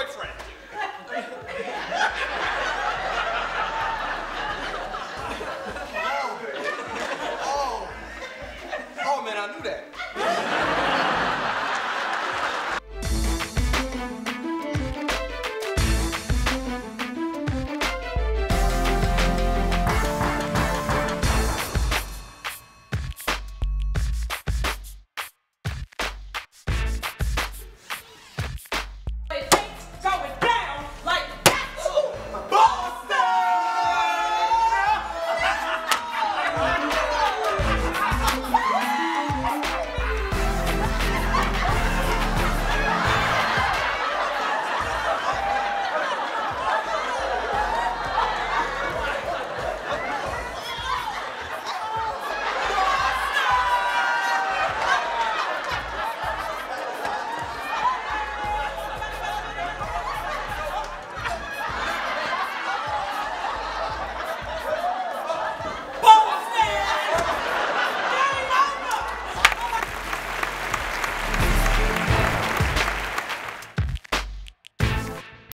boyfriend. oh. Oh. Oh, man, I knew that.